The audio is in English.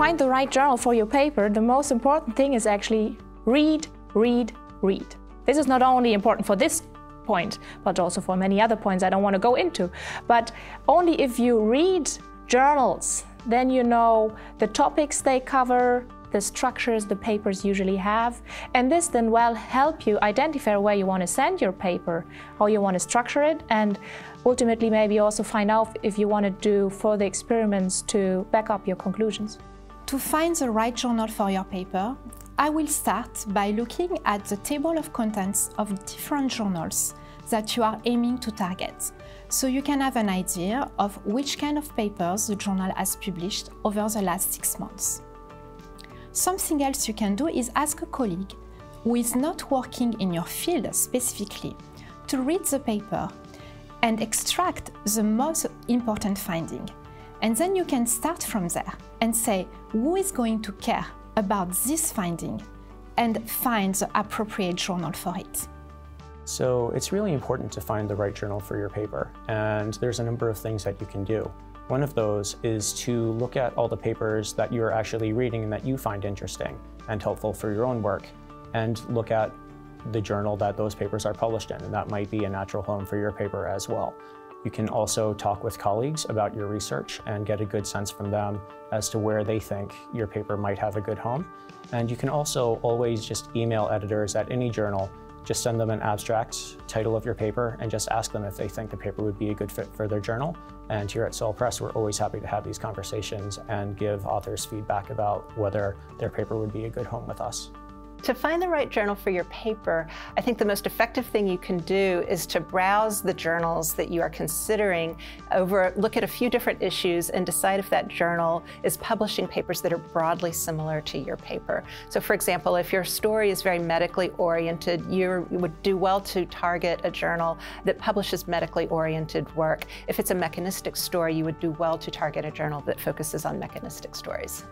find the right journal for your paper, the most important thing is actually read, read, read. This is not only important for this point, but also for many other points I don't want to go into. But only if you read journals, then you know the topics they cover, the structures the papers usually have, and this then will help you identify where you want to send your paper, how you want to structure it, and ultimately maybe also find out if you want to do further experiments to back up your conclusions. To find the right journal for your paper, I will start by looking at the table of contents of different journals that you are aiming to target, so you can have an idea of which kind of papers the journal has published over the last six months. Something else you can do is ask a colleague who is not working in your field specifically to read the paper and extract the most important finding. And then you can start from there and say who is going to care about this finding and find the appropriate journal for it. So it's really important to find the right journal for your paper, and there's a number of things that you can do. One of those is to look at all the papers that you're actually reading and that you find interesting and helpful for your own work, and look at the journal that those papers are published in, and that might be a natural home for your paper as well. You can also talk with colleagues about your research and get a good sense from them as to where they think your paper might have a good home. And you can also always just email editors at any journal just send them an abstract title of your paper and just ask them if they think the paper would be a good fit for their journal. And here at Cell Press, we're always happy to have these conversations and give authors feedback about whether their paper would be a good home with us. To find the right journal for your paper, I think the most effective thing you can do is to browse the journals that you are considering over, look at a few different issues and decide if that journal is publishing papers that are broadly similar to your paper. So for example, if your story is very medically oriented, you would do well to target a journal that publishes medically oriented work. If it's a mechanistic story, you would do well to target a journal that focuses on mechanistic stories.